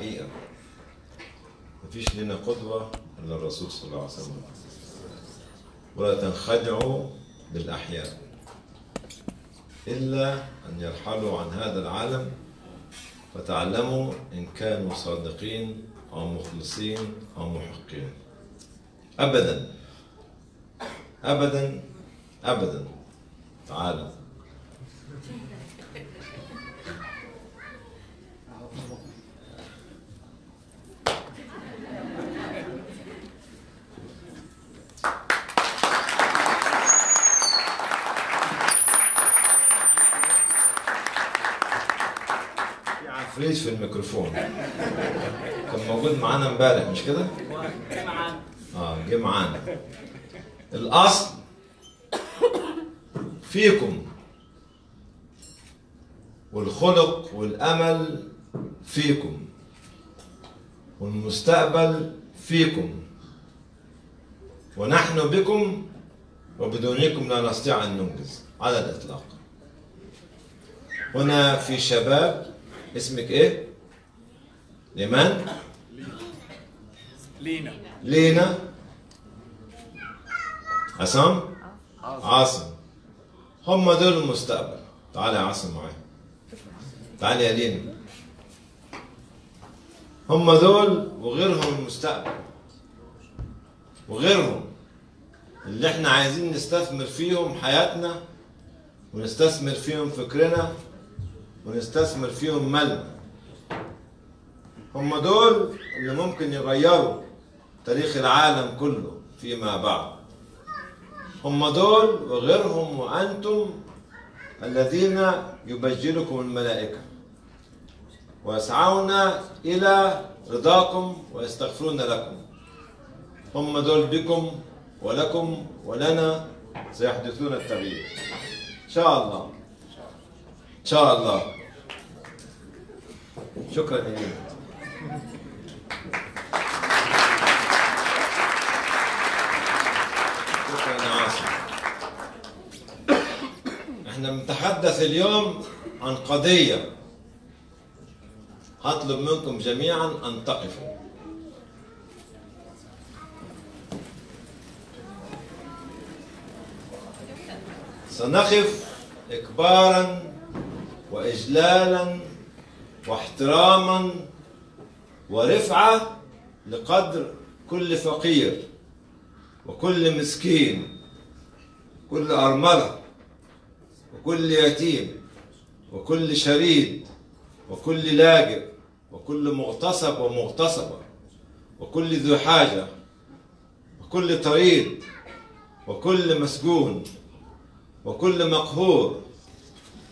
حقيقة. مفيش لنا قدوة إلا الرسول صلى الله عليه وسلم. ولا تنخدعوا بالأحياء. إلا أن يرحلوا عن هذا العالم فتعلموا إن كانوا صادقين أو مخلصين أو محقين. أبدا. أبدا. أبدا. تعالوا. في عفريت في الميكروفون. كان موجود معانا امبارح مش كده؟ آه جه معانا الأصل فيكم والخلق والأمل فيكم والمستقبل فيكم. ونحن بكم وبدونكم لا نستطيع أن ننجز على الإطلاق. هنا في شباب اسمك إيه؟ لمن؟ لينا. لينا. عصام؟ عاصم. هم دول المستقبل. تعال يا عاصم معايا. تعال يا لينا. هم دول وغيرهم المستقبل. وغيرهم اللي إحنا عايزين نستثمر فيهم حياتنا ونستثمر فيهم فكرنا ونستثمر فيهم مالنا هم دول اللي ممكن يغيروا تاريخ العالم كله فيما بعد. هم دول وغيرهم وأنتم الذين يبجلكم الملائكة ويسعون إلى رضاكم ويستغفرون لكم. هم دول بكم ولكم ولنا سيحدثون التغيير. إن شاء الله. شاء الله. شكرا لك شكرا يا عاصم. إحنا بنتحدث اليوم عن قضية هطلب منكم جميعا أن تقفوا. سنقف اكبارا واجلالا واحتراما ورفعة لقدر كل فقير وكل مسكين كل أرملة وكل يتيم وكل شريد وكل لاجئ وكل مغتصب ومغتصبة وكل ذو حاجة وكل طريد وكل مسجون وكل مقهور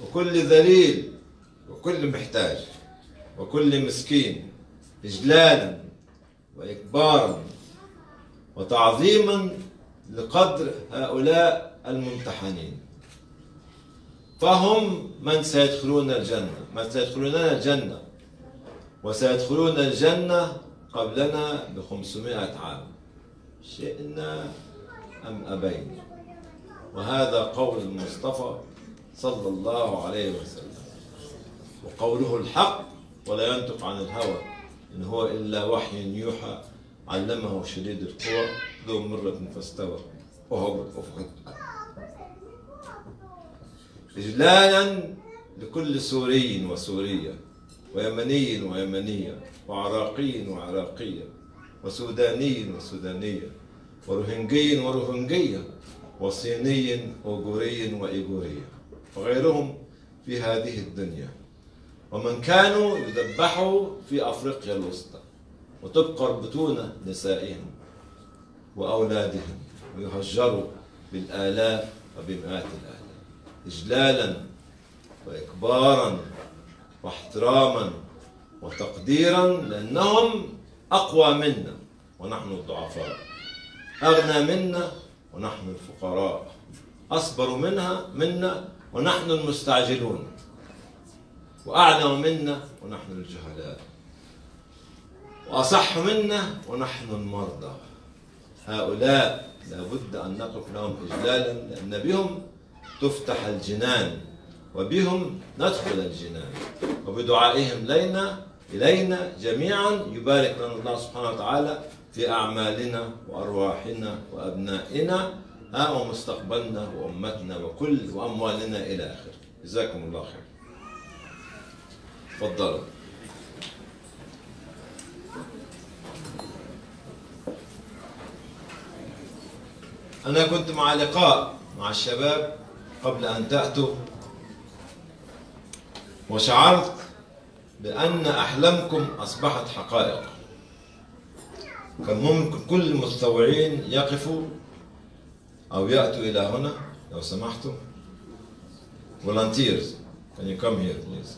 وكل ذليل وكل محتاج وكل مسكين إجلالا وإكبارا وتعظيما لقدر هؤلاء الممتحنين. فهم من سيدخلون الجنة من سيدخلون الجنة وسيدخلون الجنة قبلنا بخمسمائة عام. شئنا أم أبينا؟ وهذا قول المصطفى صلى الله عليه وسلم. وقوله الحق ولا ينطق عن الهوى إن هو إلا وحي يوحى علمه شديد القوى ذو مرة فاستوى. وهو بالأفق إجلالا لكل سوري وسورية ويمني ويمنية وعراقي وعراقية وسوداني وسودانية وروهنجي ورهنجية وصيني وجوري وإيغورية وغيرهم في هذه الدنيا. ومن كانوا يذبحوا في أفريقيا الوسطى وتبقر بطون نسائهم وأولادهم ويهجروا بالآلاف وبمئات الآلاف. إجلالا وإكبارا واحتراما وتقديرا لأنهم أقوى منا ونحن الضعفاء. أغنى منا ونحن الفقراء. أصبر منها منا ونحن المستعجلون. وأعلم منا ونحن الجهلاء. وأصح منا ونحن المرضى. هؤلاء لابد أن نقف لهم إجلالا لأن بهم تفتح الجنان وبهم ندخل الجنان. وبدعائهم لنا إلينا جميعا يبارك لنا الله سبحانه وتعالى في أعمالنا وأرواحنا وأبنائنا. ها ومستقبلنا وأمتنا وكل وأموالنا إلى آخره. جزاكم الله خير. تفضلوا. أنا كنت مع لقاء مع الشباب قبل أن تأتوا وشعرت بأن أحلامكم أصبحت حقائق. كان ممكن كل المتطوعين يقفوا أو يأتوا إلى هنا لو سمحتم volunteers can you come here please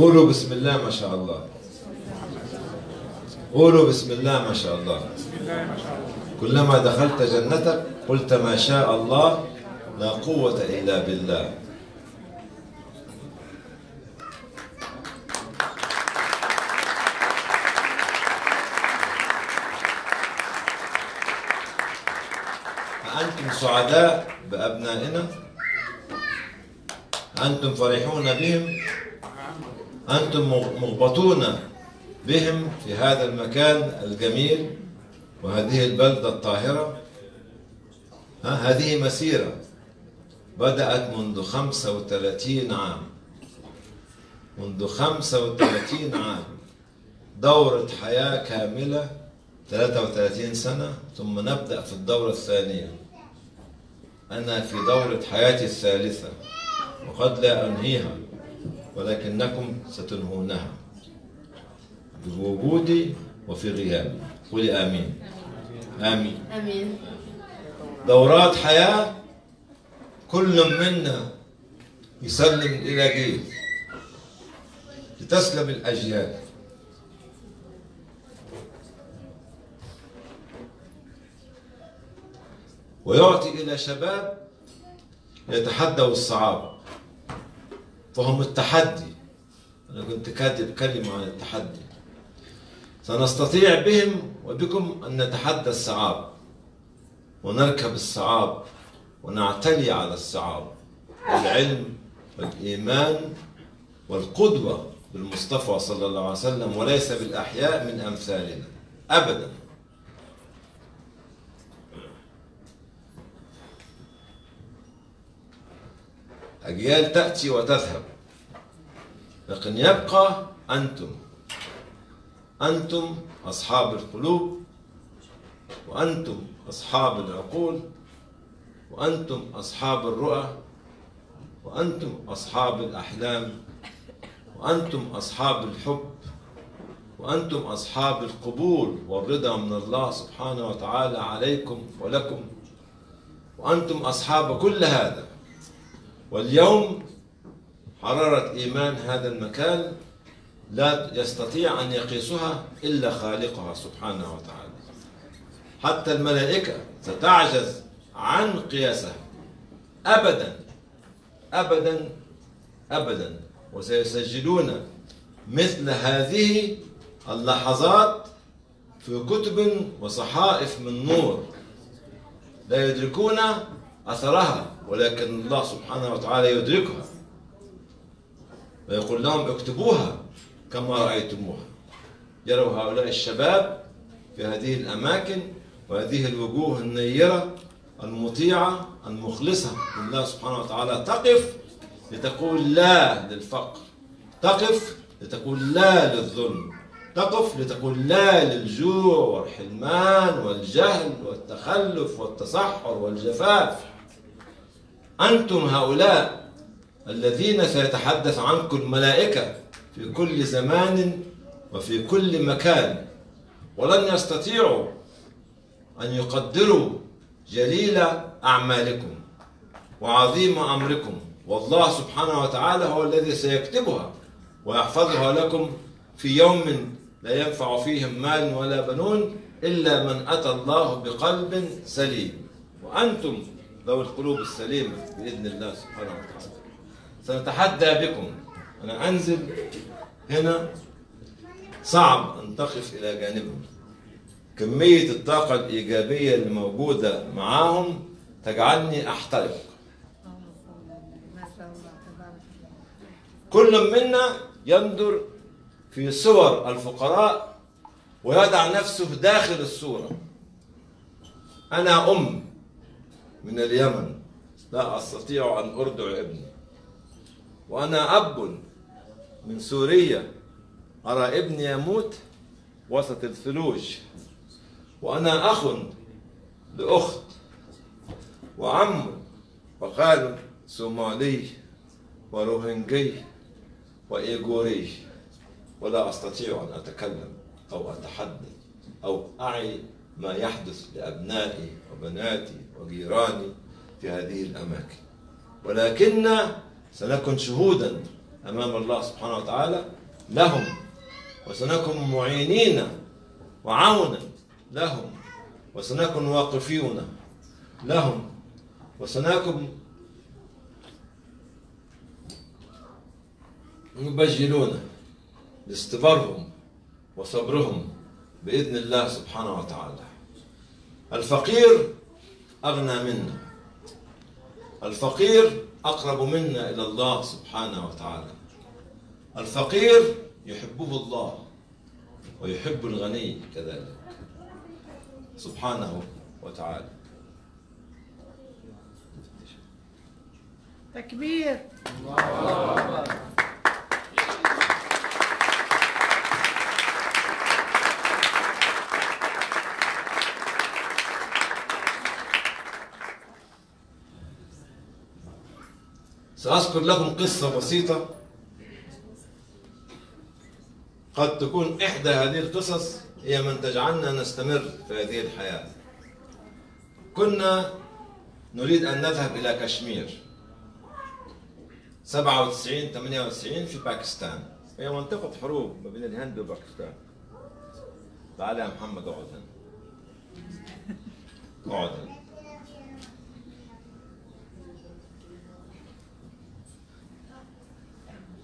قولوا بسم الله ما شاء الله. قولوا بسم الله ما شاء الله. كلما دخلت جنتك قلت ما شاء الله لا قوة إلا بالله أنتم سعداء بأبنائنا أنتم فرحون بهم أنتم مغبطون بهم في هذا المكان الجميل وهذه البلدة الطاهرة. ها هذه مسيرة بدأت منذ 35 عام. منذ 35 عام. دورة حياة كاملة 33 سنة ثم نبدأ في الدورة الثانية. أنا في دورة حياتي الثالثة وقد لا أنهيها. ولكنكم ستنهونها بوجودي وفي غيابي. قولي آمين. آمين. آمين. دورات حياة كل منا يسلم إلى جيل لتسلم الأجيال. ويعطي إلى شباب يتحدوا الصعاب. فهم التحدي. أنا كنت كاتب كلمة عن التحدي. سنستطيع بهم وبكم أن نتحدى الصعاب ونركب الصعاب ونعتلي على الصعاب. العلم والإيمان والقدوة بالمصطفى صلى الله عليه وسلم وليس بالأحياء من أمثالنا أبدا. أجيال تأتي وتذهب. لكن يبقى أنتم. أنتم أصحاب القلوب وأنتم أصحاب العقول وأنتم أصحاب الرؤى وأنتم أصحاب الأحلام وأنتم أصحاب الحب وأنتم أصحاب القبول والرضا من الله سبحانه وتعالى عليكم ولكم وأنتم أصحاب كل هذا. واليوم حرارة إيمان هذا المكان لا يستطيع أن يقيسها إلا خالقها سبحانه وتعالى. حتى الملائكة ستعجز عن قياسها. أبدا أبدا أبدا. وسيسجلون مثل هذه اللحظات في كتب وصحائف من نور. لا يدركون أثرها ولكن الله سبحانه وتعالى يدركها. ويقول لهم اكتبوها كما رأيتموها. يروا هؤلاء الشباب في هذه الأماكن وهذه الوجوه النيرة المطيعة المخلصة لله سبحانه وتعالى تقف لتقول لا للفقر تقف لتقول لا للظلم تقف لتقول لا للجوع والحرمان والجهل والتخلف والتصحر والجفاف. أنتم هؤلاء الذين سيتحدث عنكم الملائكة في كل زمان وفي كل مكان. ولن يستطيعوا أن يقدروا جليل أعمالكم وعظيم أمركم. والله سبحانه وتعالى هو الذي سيكتبها ويحفظها لكم في يوم لا ينفع فيه مال ولا بنون إلا من أتى الله بقلب سليم. وأنتم ذوي القلوب السليمة بإذن الله سبحانه وتعالى. سنتحدى بكم. أنا أنزل هنا صعب أن تقف إلى جانبهم. كمية الطاقة الإيجابية اللي موجودة معاهم تجعلني أحترق. كل منا ينظر في صور الفقراء ويضع نفسه داخل الصورة. أنا أم. من اليمن. لا أستطيع أن أرضع ابني. وأنا أب من سوريا. أرى ابني يموت وسط الثلوج. وأنا أخ لأخت وعم وخال صومالي وروهنجي وإيغوري. ولا أستطيع أن أتكلم أو أتحدث أو أعي ما يحدث لأبنائي وبناتي. وجيراني في هذه الأماكن. ولكن سنكون شهودا أمام الله سبحانه وتعالى لهم وسنكون معينين وعونا لهم وسنكون واقفين لهم وسنكون مبجلون لاستبارهم وصبرهم بإذن الله سبحانه وتعالى. الفقير أغنى منا. الفقير أقرب منا إلى الله سبحانه وتعالى. الفقير يحبه الله ويحب الغني كذلك. سبحانه وتعالى. تكبير. سأذكر لكم قصة بسيطة. قد تكون إحدى هذه القصص هي من تجعلنا نستمر في هذه الحياة. كنا نريد أن نذهب إلى كشمير. 97 98 في باكستان. هي منطقة حروب ما بين الهند وباكستان. تعال يا محمد اقعد هنا اقعد هنا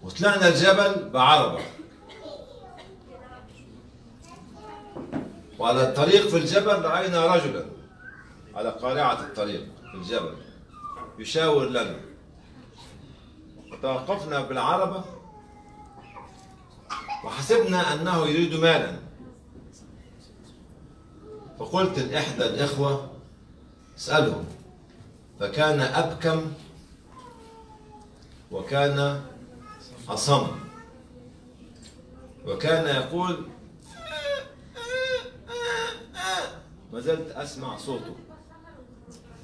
وطلعنا الجبل بعربة. وعلى الطريق في الجبل رأينا رجلا على قارعة الطريق في الجبل يشاور لنا. وتوقفنا بالعربة وحسبنا أنه يريد مالا. فقلت لإحدى الإخوة اسأله فكان أبكم وكان أصم وكان يقول ما زلت أسمع صوته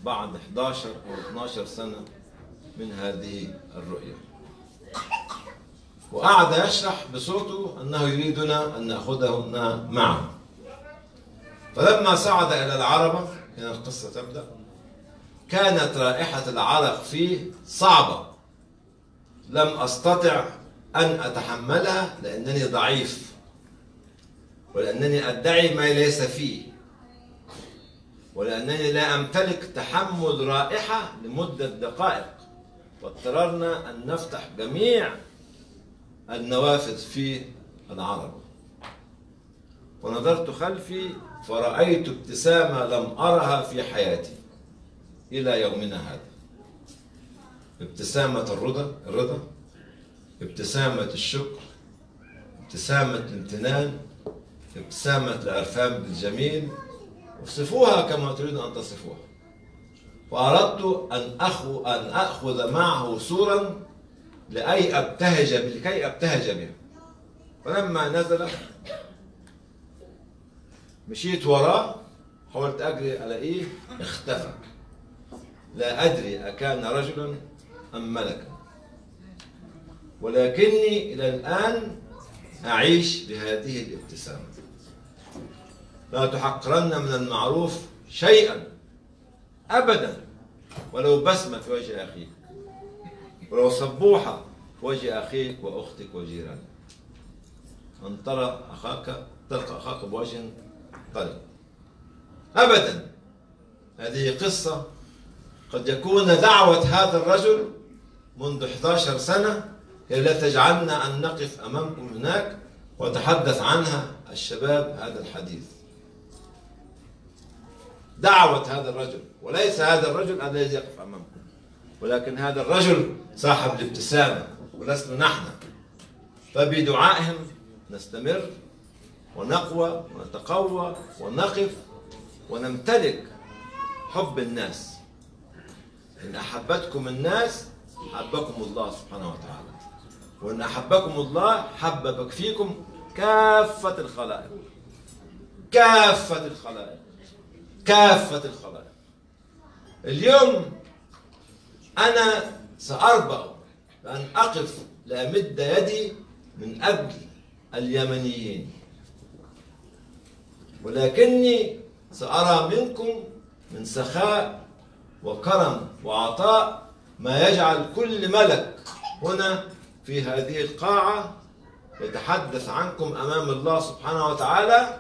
بعد 11 أو 12 سنة من هذه الرؤية. وقعد يشرح بصوته أنه يريدنا أن نأخذهن معه. فلما صعد إلى العربة هنا القصة تبدأ كانت رائحة العرق فيه صعبة. لم أستطع أن أتحملها لأنني ضعيف ولأنني أدعي ما ليس فيه ولأنني لا أمتلك تحمل رائحة لمدة دقائق واضطررنا أن نفتح جميع النوافذ في العرب. ونظرت خلفي فرأيت ابتسامة لم أرها في حياتي إلى يومنا هذا. ابتسامة الرضا الرضا ابتسامة الشكر ابتسامة الامتنان ابتسامة العرفان بالجميل. وصفوها كما تريد أن تصفوها. وأردت أن أخو أن أخذ معه صورا لأي أبتهج لكي أبتهج بها. فلما نزل مشيت وراه حاولت أجري ألاقيه اختفى. لا أدري أكان رجلا أم ملكا ولكني إلى الآن أعيش بهذه الابتسامة. لا تحقرن من المعروف شيئا أبدا ولو بسمة في وجه أخيك ولو صبوحة في وجه أخيك وأختك وجيرانك. أن ترى أخاك تلقى أخاك بوجه طلق أبدا هذه قصة قد يكون دعوة هذا الرجل منذ 11 سنة هي التي تجعلنا أن نقف أمامكم هناك وتحدث عنها الشباب هذا الحديث. دعوة هذا الرجل وليس هذا الرجل الذي يقف أمامكم ولكن هذا الرجل صاحب الابتسامة ولسنا نحن. فبدعائهم نستمر ونقوى ونتقوى ونقف ونمتلك حب الناس. إن أحبتكم الناس حبكم الله سبحانه وتعالى. وإن أحبكم الله حبب فيكم كافة الخلائق. كافة الخلائق. كافة الخلائق. اليوم أنا سأربأ بأن أقف لأمد يدي من أجل اليمنيين. ولكني سأرى منكم من سخاء وكرم وعطاء ما يجعل كل ملك هنا في هذه القاعة يتحدث عنكم أمام الله سبحانه وتعالى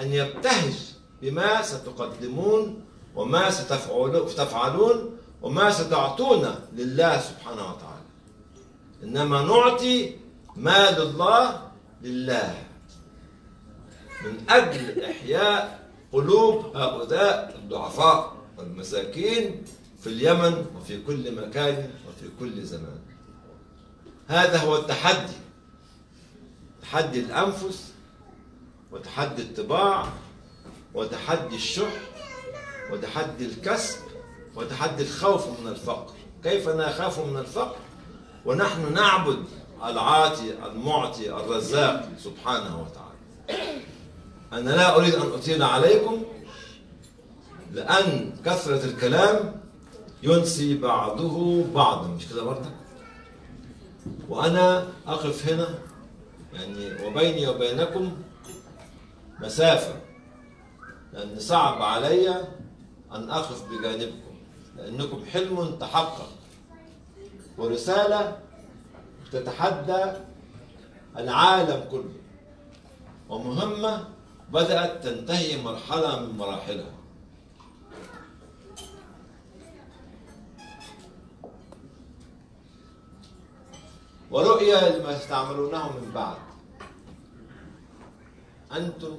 أن يبتهج بما ستقدمون وما ستفعلون وما ستعطون لله سبحانه وتعالى. إنما نعطي ما لله لله. من أجل إحياء قلوب هؤلاء الضعفاء والمساكين في اليمن وفي كل مكان وفي كل زمان. هذا هو التحدي. تحدي الأنفس وتحدي الطباع وتحدي الشح وتحدي الكسب وتحدي الخوف من الفقر. كيف نخاف من الفقر؟ ونحن نعبد العاطي المعطي الرزاق سبحانه وتعالى. أنا لا أريد أن أطيل عليكم لأن كثرة الكلام ينسي بعضه بعضا. مش كده برضك وأنا أقف هنا يعني وبيني وبينكم مسافة لأن صعب علي أن أقف بجانبكم لأنكم حلم تحقق. ورسالة تتحدى العالم كله ومهمة بدأت تنتهي مرحلة من مراحلها. ورؤية لما ستعملونه من بعد. أنتم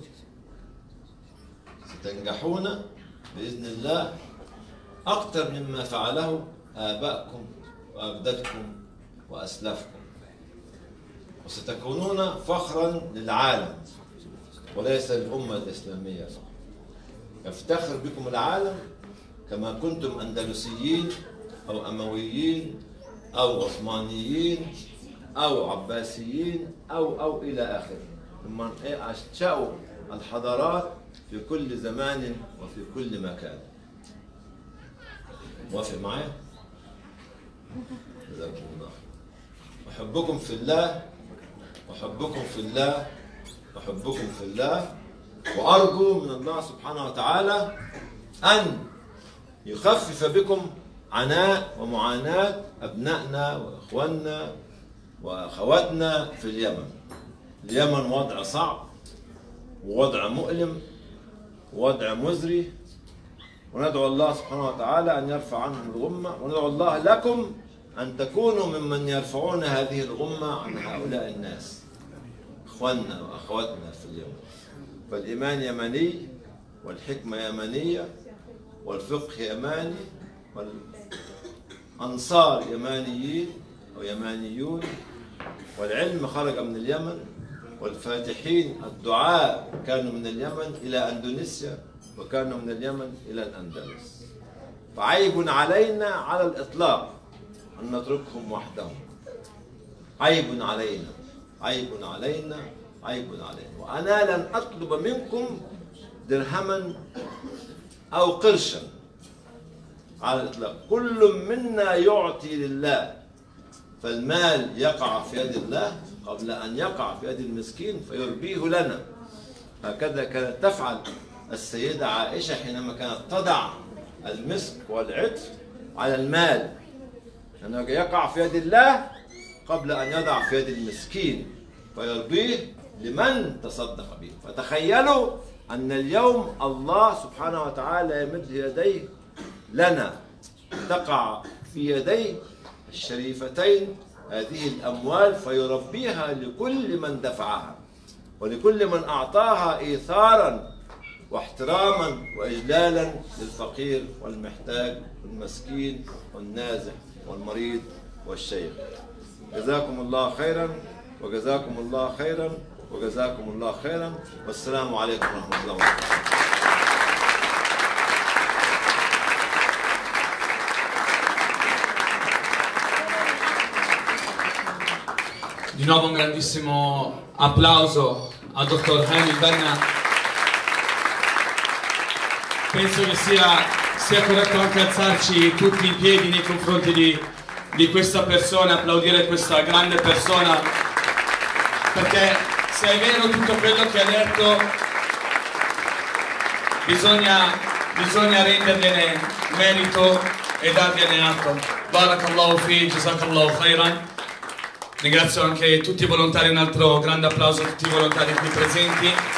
ستنجحون بإذن الله أكثر مما فعله آباءكم وأجدادكم وأسلافكم. وستكونون فخرا للعالم وليس للأمة الإسلامية فقط. يفتخر بكم العالم كما كنتم أندلسيين أو أمويين أو عثمانيين أو عباسيين أو أو إلى آخره. ثم أنشأوا الحضارات في كل زمان وفي كل مكان. موافق معايا؟ جزاكم الله. أحبكم في الله أحبكم في الله أحبكم في الله. وأرجو من الله سبحانه وتعالى أن يخفف بكم عناء ومعاناة أبنائنا وإخواننا وأخواتنا في اليمن. اليمن وضع صعب ووضع مؤلم ووضع مزري وندعو الله سبحانه وتعالى أن يرفع عنهم الغمة وندعو الله لكم أن تكونوا ممن يرفعون هذه الغمة عن هؤلاء الناس إخواننا وأخواتنا في اليمن. فالإيمان يمني والحكمة يمنية والفقه يماني والأنصار يمانيين أو يمانيون والعلم خرج من اليمن والفاتحين الدعاء كانوا من اليمن إلى أندونيسيا وكانوا من اليمن إلى الأندلس. فعيب علينا على الإطلاق أن نتركهم وحدهم. عيب علينا عيب علينا عيب علينا. وأنا لن أطلب منكم درهما أو قرشا على الإطلاق. كل منا يعطي لله. فالمال يقع في يد الله قبل أن يقع في يد المسكين فيربيه لنا. هكذا كانت تفعل السيدة عائشة حينما كانت تضع المسك والعطر على المال. أنه يقع في يد الله قبل أن يضع في يد المسكين فيربيه لمن تصدق به. فتخيلوا أن اليوم الله سبحانه وتعالى يمد يديه لنا. تقع في يديه الشريفتين هذه الأموال فيربيها لكل من دفعها ولكل من أعطاها إيثارا واحتراما وإجلالا للفقير والمحتاج والمسكين والنازح والمريض والشيخ. جزاكم الله خيرا وجزاكم الله خيرا وجزاكم الله خيرا. والسلام عليكم ورحمة الله وبركاته. Di nuovo un grandissimo applauso al dottor Hamil Benna. Penso che sia, sia corretto anche alzarci tutti in piedi nei confronti di, di questa persona, applaudire questa grande persona, perché se è vero tutto quello che ha detto, bisogna, bisogna rendergliene merito e dargliene atto. Barakallahu fi, jazakallahu khairan. Ringrazio anche tutti i volontari, un altro grande applauso a tutti i volontari qui presenti.